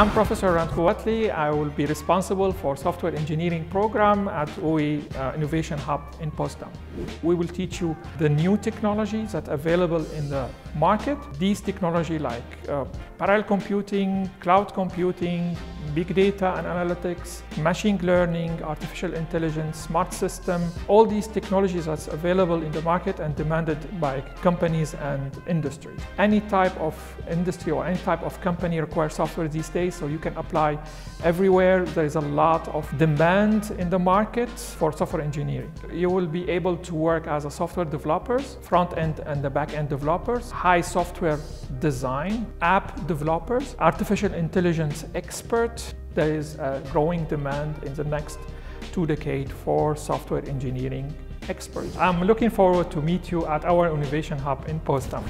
I'm Professor Rand Kouatly. I will be responsible for software engineering program at UE uh, Innovation Hub in Potsdam. We will teach you the new technologies that are available in the market. These technology like uh, parallel computing, cloud computing, big data and analytics, machine learning, artificial intelligence, smart system, all these technologies that's available in the market and demanded by companies and industry. Any type of industry or any type of company requires software these days, so you can apply everywhere. There is a lot of demand in the market for software engineering. You will be able to work as a software developers, front end and the back end developers, high software design, app developers, artificial intelligence expert. There is a growing demand in the next two decades for software engineering experts. I'm looking forward to meet you at our innovation hub in Potsdam.